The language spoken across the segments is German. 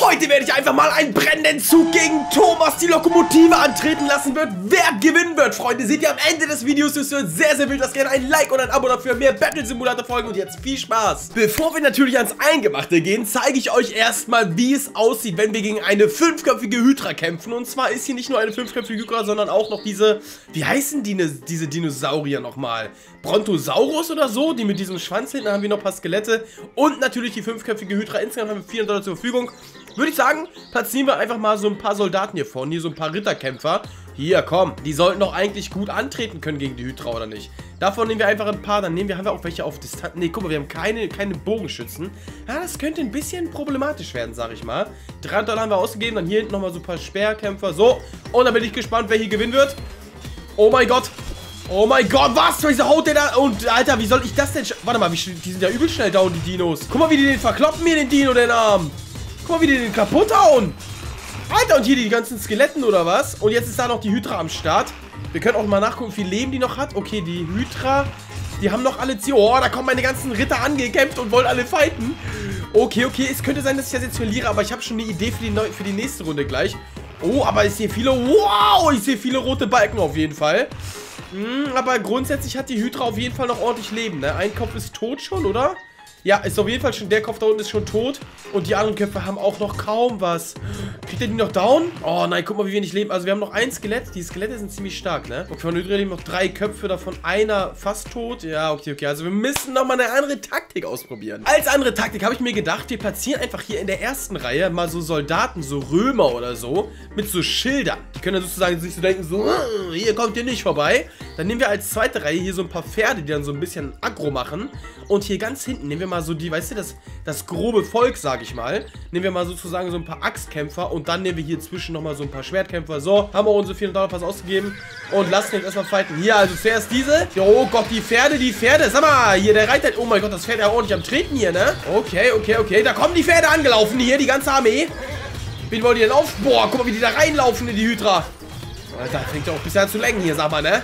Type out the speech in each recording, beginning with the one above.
Heute werde ich einfach mal einen brennenden Zug gegen Thomas die Lokomotive antreten lassen wird. Wer gewinnen wird, Freunde, seht ihr am Ende des Videos. Es wird sehr, sehr wild. Lasst gerne ein Like und ein Abo dafür. Mehr Battle Simulator folgen und jetzt viel Spaß. Bevor wir natürlich ans Eingemachte gehen, zeige ich euch erstmal, wie es aussieht, wenn wir gegen eine fünfköpfige Hydra kämpfen. Und zwar ist hier nicht nur eine fünfköpfige Hydra, sondern auch noch diese, wie heißen die, diese Dinosaurier nochmal? Brontosaurus oder so, die mit diesem Schwanz hinten haben wir noch ein paar Skelette. Und natürlich die fünfköpfige Hydra. Insgesamt haben wir 400 Dollar zur Verfügung. Würde ich sagen, platzieren wir einfach mal so ein paar Soldaten hier vorne. Hier so ein paar Ritterkämpfer. Hier, komm. Die sollten doch eigentlich gut antreten können gegen die Hydra, oder nicht? Davon nehmen wir einfach ein paar. Dann nehmen wir, haben wir auch welche auf Distanz. Ne, guck mal, wir haben keine, keine Bogenschützen. Ja, das könnte ein bisschen problematisch werden, sag ich mal. 300 Dollar haben wir ausgegeben. Dann hier hinten nochmal so ein paar Speerkämpfer. So. Und dann bin ich gespannt, wer hier gewinnen wird. Oh mein Gott. Oh mein Gott, was? Wieso haut der da? Und, Alter, wie soll ich das denn... Warte mal, wie, die sind ja übel schnell down, die Dinos. Guck mal, wie die den verkloppen mir, den Dino, den Arm. Guck mal, wie die den kaputt hauen. Alter, und hier die ganzen Skeletten oder was? Und jetzt ist da noch die Hydra am Start. Wir können auch mal nachgucken, wie viel Leben die noch hat. Okay, die Hydra, die haben noch alle Ziel. Oh, da kommen meine ganzen Ritter angekämpft und wollen alle fighten. Okay, okay, es könnte sein, dass ich das jetzt verliere, aber ich habe schon eine Idee für die, für die nächste Runde gleich. Oh, aber ich sehe viele... Wow, ich sehe viele rote Balken auf jeden Fall. Hm, aber grundsätzlich hat die Hydra auf jeden Fall noch ordentlich Leben, ne? Ein Kopf ist tot schon, oder? Ja, ist auf jeden Fall schon, der Kopf da unten ist schon tot. Und die anderen Köpfe haben auch noch kaum was. Kriegt er die noch down? Oh nein, guck mal, wie wenig leben. Also wir haben noch ein Skelett. Die Skelette sind ziemlich stark, ne? Okay, von Hydra leben noch drei Köpfe, davon einer fast tot. Ja, okay, okay. Also wir müssen nochmal eine andere Taktik ausprobieren. Als andere Taktik habe ich mir gedacht, wir platzieren einfach hier in der ersten Reihe mal so Soldaten, so Römer oder so, mit so Schildern. Die können dann sozusagen sich so denken, so, hier kommt ihr nicht vorbei. Dann nehmen wir als zweite Reihe hier so ein paar Pferde, die dann so ein bisschen aggro machen. Und hier ganz hinten nehmen wir mal so die, weißt du, das, das grobe Volk, sag ich mal. Nehmen wir mal sozusagen so ein paar Axtkämpfer und dann nehmen wir hier zwischen nochmal so ein paar Schwertkämpfer. So, haben wir unsere 400 Dollar Pass ausgegeben und lassen jetzt erstmal fighten. Hier, also zuerst diese. Oh Gott, die Pferde, die Pferde. Sag mal, hier, der Reiter. Oh mein Gott, das Pferd ja ordentlich am Treten hier, ne? Okay, okay, okay. Da kommen die Pferde angelaufen hier, die ganze Armee. Wen wollen die denn auf? Boah, guck mal, wie die da reinlaufen in die Hydra. Alter, fängt ja auch bisschen zu lenken hier, sag mal, ne?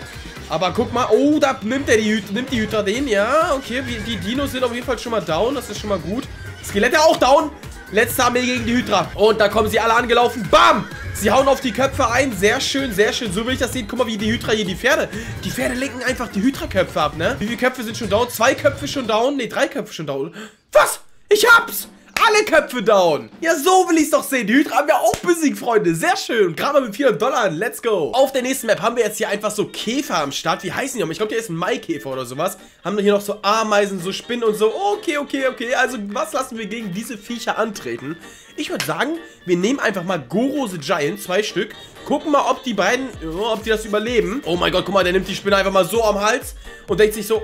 Aber guck mal, oh, da nimmt der die, Hyd nimmt die Hydra den, ja, okay, die Dinos sind auf jeden Fall schon mal down, das ist schon mal gut. Skelette auch down. Letzte Armee gegen die Hydra. Und da kommen sie alle angelaufen. Bam! Sie hauen auf die Köpfe ein. Sehr schön, sehr schön. So will ich das sehen. Guck mal, wie die Hydra hier die Pferde. Die Pferde lenken einfach die Hydra-Köpfe ab, ne? Wie viele Köpfe sind schon down? Zwei Köpfe schon down? Ne, drei Köpfe schon down. Was? Ich hab's! Alle Köpfe down. Ja, so will ich es doch sehen. Die Hydra haben wir auch besiegt, Freunde. Sehr schön. Gerade mal mit 400 Dollar. Let's go. Auf der nächsten Map haben wir jetzt hier einfach so Käfer am Start. Wie heißen die nochmal? Ich glaube, der ist ein Maikäfer oder sowas. Haben wir hier noch so Ameisen, so Spinnen und so. Okay, okay, okay. Also, was lassen wir gegen diese Viecher antreten? Ich würde sagen, wir nehmen einfach mal Goro the Giant, zwei Stück. Gucken mal, ob die beiden, ob die das überleben. Oh mein Gott, guck mal, der nimmt die Spinne einfach mal so am Hals und denkt sich so,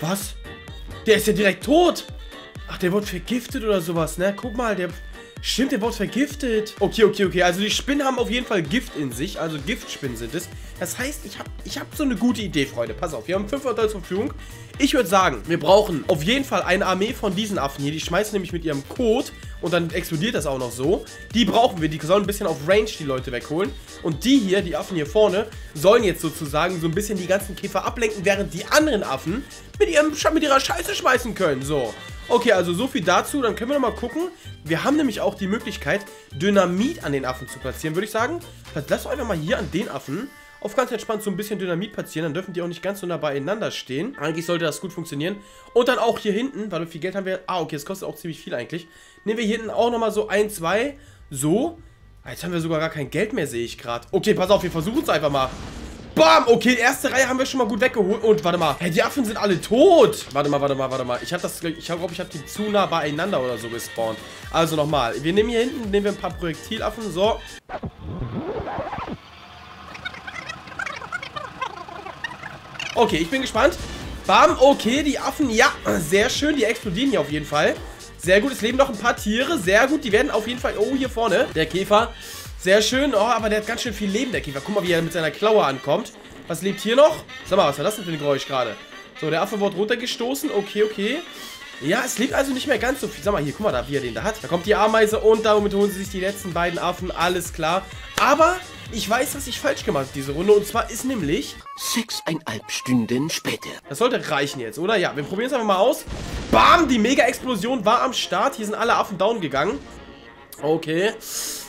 was? Der ist ja direkt tot. Ach, der wurde vergiftet oder sowas, ne? Guck mal, der... Stimmt, der wurde vergiftet. Okay, okay, okay. Also die Spinnen haben auf jeden Fall Gift in sich. Also Giftspinnen sind es. Das heißt, ich habe ich hab so eine gute Idee, Freunde. Pass auf, wir haben 500 Dollar zur Verfügung. Ich würde sagen, wir brauchen auf jeden Fall eine Armee von diesen Affen hier. Die schmeißen nämlich mit ihrem Code und dann explodiert das auch noch so. Die brauchen wir. Die sollen ein bisschen auf Range die Leute wegholen. Und die hier, die Affen hier vorne, sollen jetzt sozusagen so ein bisschen die ganzen Käfer ablenken, während die anderen Affen mit, ihrem, mit ihrer Scheiße schmeißen können. So. Okay, also so viel dazu. Dann können wir nochmal gucken. Wir haben nämlich auch die Möglichkeit, Dynamit an den Affen zu platzieren, würde ich sagen. Lass doch einfach mal hier an den Affen auf ganz entspannt so ein bisschen Dynamit platzieren. Dann dürfen die auch nicht ganz so nah beieinander stehen. Eigentlich sollte das gut funktionieren. Und dann auch hier hinten, weil wir viel Geld haben wir... Ah, okay, das kostet auch ziemlich viel eigentlich. Nehmen wir hier hinten auch nochmal so ein, zwei. So. Jetzt haben wir sogar gar kein Geld mehr, sehe ich gerade. Okay, pass auf, wir versuchen es einfach mal. Bam! Okay, erste Reihe haben wir schon mal gut weggeholt. Und warte mal. Hey, die Affen sind alle tot. Warte mal, warte mal, warte mal. Ich habe das, ich glaube, ich habe die zu nah beieinander oder so gespawnt. Also nochmal. Wir nehmen hier hinten, nehmen wir ein paar Projektilaffen. So. Okay, ich bin gespannt. Bam, okay, die Affen, ja, sehr schön. Die explodieren hier auf jeden Fall. Sehr gut, es leben noch ein paar Tiere. Sehr gut, die werden auf jeden Fall... Oh, hier vorne, der Käfer. Sehr schön. Oh, aber der hat ganz schön viel Leben, der Käfer. Guck mal, wie er mit seiner Klaue ankommt. Was lebt hier noch? Sag mal, was war das denn für ein Geräusch gerade? So, der Affe wurde runtergestoßen. Okay, okay. Ja, es lebt also nicht mehr ganz so viel. Sag mal, hier, guck mal da, wie er den da hat. Da kommt die Ameise und damit holen sie sich die letzten beiden Affen. Alles klar. Aber ich weiß, was ich falsch gemacht habe diese Runde. Und zwar ist nämlich... Sechseinhalb Stunden später. Das sollte reichen jetzt, oder? Ja, wir probieren es einfach mal aus. Bam, die Mega-Explosion war am Start. Hier sind alle Affen down gegangen. Okay.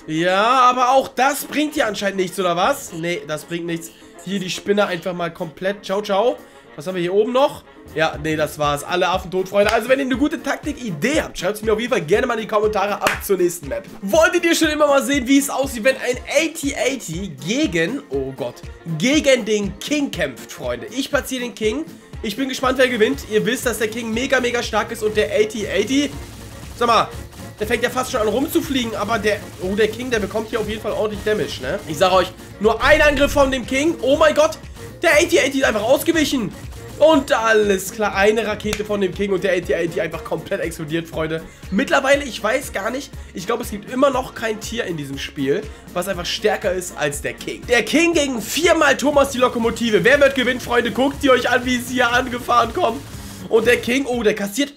Ja, aber auch das bringt ja anscheinend nichts, oder was? Nee, das bringt nichts. Hier die Spinne einfach mal komplett. Ciao, ciao. Was haben wir hier oben noch? Ja, nee, das war's. Alle Affen tot, Freunde. Also, wenn ihr eine gute Taktik-Idee habt, schreibt es mir auf jeden Fall gerne mal in die Kommentare ab zur nächsten Map. Wolltet ihr schon immer mal sehen, wie es aussieht, wenn ein 80-80 gegen, oh Gott, gegen den King kämpft, Freunde? Ich platziere den King. Ich bin gespannt, wer gewinnt. Ihr wisst, dass der King mega, mega stark ist und der 80-80, sag mal, der fängt ja fast schon an rumzufliegen, aber der, oh, der King, der bekommt hier auf jeden Fall ordentlich Damage, ne? Ich sage euch, nur ein Angriff von dem King, oh mein Gott, der 80-80 ist einfach ausgewichen. Und alles klar, eine Rakete von dem King und der AT-AT einfach komplett explodiert, Freunde. Mittlerweile, ich weiß gar nicht, ich glaube, es gibt immer noch kein Tier in diesem Spiel, was einfach stärker ist als der King. Der King gegen viermal Thomas die Lokomotive. Wer wird gewinnen, Freunde? Guckt ihr euch an, wie sie hier angefahren kommen. Und der King, oh, der kassiert...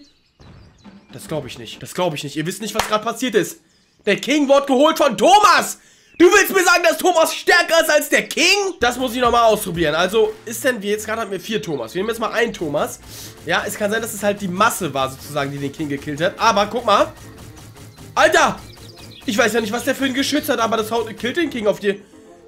Das glaube ich nicht, das glaube ich nicht. Ihr wisst nicht, was gerade passiert ist. Der King wird geholt von Thomas! Du willst mir sagen, dass Thomas stärker ist als der King? Das muss ich nochmal ausprobieren. Also, ist denn, wie jetzt gerade hatten wir vier Thomas. Wir nehmen jetzt mal einen Thomas. Ja, es kann sein, dass es halt die Masse war, sozusagen, die den King gekillt hat. Aber, guck mal. Alter! Ich weiß ja nicht, was der für ein Geschütz hat, aber das haut, killt den King auf dir.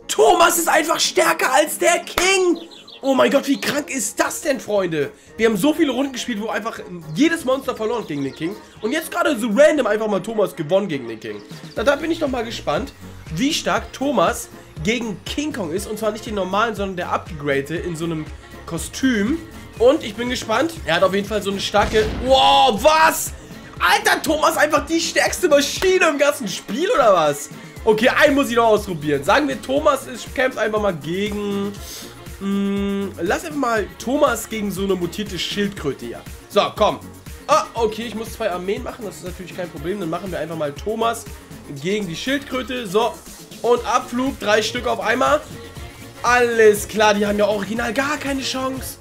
Thomas ist einfach stärker als der King! Oh mein Gott, wie krank ist das denn, Freunde? Wir haben so viele Runden gespielt, wo einfach jedes Monster verloren gegen den King. Und jetzt gerade so random einfach mal Thomas gewonnen gegen den King. Na, da bin ich doch mal gespannt, wie stark Thomas gegen King Kong ist. Und zwar nicht den normalen, sondern der upgradete in so einem Kostüm. Und ich bin gespannt. Er hat auf jeden Fall so eine starke... Wow, was? Alter, Thomas einfach die stärkste Maschine im ganzen Spiel, oder was? Okay, einen muss ich noch ausprobieren. Sagen wir, Thomas ist, kämpft einfach mal gegen... Mh, hm, lass einfach mal Thomas gegen so eine mutierte Schildkröte hier. So, komm. Ah, okay, ich muss zwei Armeen machen. Das ist natürlich kein Problem. Dann machen wir einfach mal Thomas gegen die Schildkröte. So, und Abflug. Drei Stück auf einmal. Alles klar, die haben ja original gar keine Chance.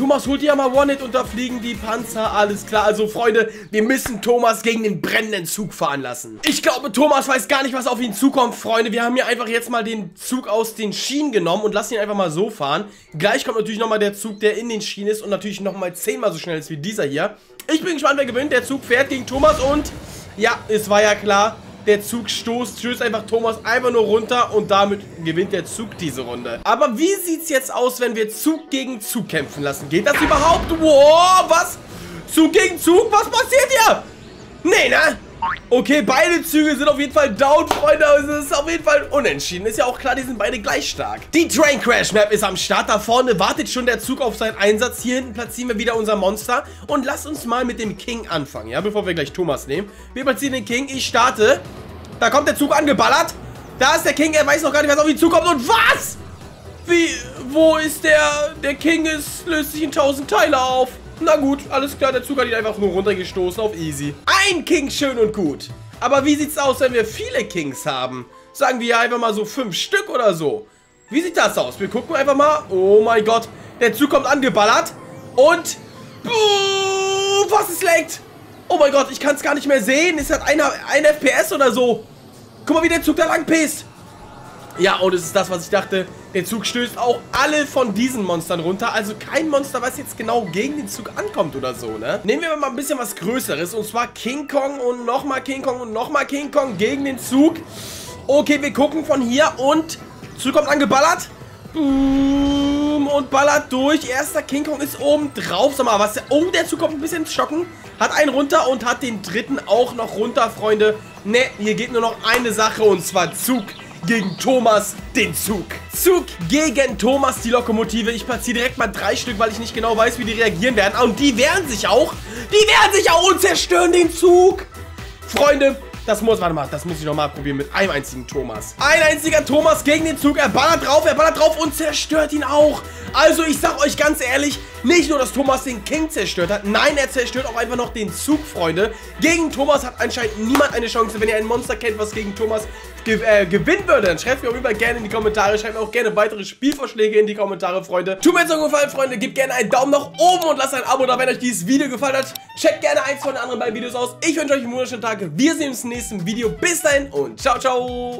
Thomas holt ja mal One-Hit und da fliegen die Panzer. Alles klar, also Freunde, wir müssen Thomas gegen den brennenden Zug fahren lassen. Ich glaube, Thomas weiß gar nicht, was auf ihn zukommt, Freunde. Wir haben hier einfach jetzt mal den Zug aus den Schienen genommen und lassen ihn einfach mal so fahren. Gleich kommt natürlich nochmal der Zug, der in den Schienen ist und natürlich nochmal zehnmal so schnell ist wie dieser hier. Ich bin gespannt, wer gewinnt. Der Zug fährt gegen Thomas und... Ja, es war ja klar, der Zug stoßt, stößt einfach Thomas einfach nur runter und damit gewinnt der Zug diese Runde. Aber wie sieht es jetzt aus, wenn wir Zug gegen Zug kämpfen lassen? Geht das überhaupt? Wow, was? Zug gegen Zug? Was passiert hier? Nee, ne? Okay, beide Züge sind auf jeden Fall down, Freunde. Also es ist auf jeden Fall unentschieden. Ist ja auch klar, die sind beide gleich stark. Die Train Crash Map ist am Start. Da vorne wartet schon der Zug auf seinen Einsatz. Hier hinten platzieren wir wieder unser Monster. Und lasst uns mal mit dem King anfangen, ja? Bevor wir gleich Thomas nehmen. Wir platzieren den King. Ich starte. Da kommt der Zug angeballert. Da ist der King. Er weiß noch gar nicht, was auf ihn zukommt. Und was? Wie? Wo ist der? Der King ist, löst sich in tausend Teile auf. Na gut, alles klar, der Zug hat ihn einfach nur runtergestoßen auf easy. Ein King, schön und gut. Aber wie sieht's aus, wenn wir viele Kings haben? Sagen wir einfach mal so fünf Stück oder so. Wie sieht das aus? Wir gucken einfach mal. Oh mein Gott, der Zug kommt angeballert. Und... Buh, was ist leckt? Oh mein Gott, ich kann es gar nicht mehr sehen. Halt ein, ein FPS oder so. Guck mal, wie der Zug da lang pisst. Ja, und es ist das, was ich dachte. Der Zug stößt auch alle von diesen Monstern runter. Also kein Monster, was jetzt genau gegen den Zug ankommt oder so, ne? Nehmen wir mal ein bisschen was Größeres. Und zwar King Kong und nochmal King Kong und nochmal King Kong gegen den Zug. Okay, wir gucken von hier und Zug kommt angeballert. Boom, und ballert durch. Erster King Kong ist oben drauf. Sag mal, was. Oh, der Zug kommt ein bisschen schocken. Hat einen runter und hat den dritten auch noch runter, Freunde. Ne, hier geht nur noch eine Sache und zwar Zug gegen Thomas den Zug. Zug gegen Thomas die Lokomotive. Ich platziere direkt mal drei Stück, weil ich nicht genau weiß, wie die reagieren werden. Und die wehren sich auch. Die wehren sich auch und zerstören den Zug. Freunde, das muss, warte mal, das muss ich nochmal probieren mit einem einzigen Thomas. Ein einziger Thomas gegen den Zug. Er ballert drauf, er ballert drauf und zerstört ihn auch. Also ich sag euch ganz ehrlich, nicht nur, dass Thomas den King zerstört hat, nein, er zerstört auch einfach noch den Zug, Freunde. Gegen Thomas hat anscheinend niemand eine Chance. Wenn ihr ein Monster kennt, was gegen Thomas ge äh, gewinnen würde, dann schreibt mir auf jeden Fall gerne in die Kommentare. Schreibt mir auch gerne weitere Spielvorschläge in die Kommentare, Freunde. Tut mir jetzt einen Gefallen, Freunde. Gebt gerne einen Daumen nach oben und lasst ein Abo da, wenn euch dieses Video gefallen hat. Checkt gerne eins von den anderen beiden Videos aus. Ich wünsche euch einen wunderschönen Tag. Wir sehen uns im nächsten Video. Bis dahin und ciao, ciao.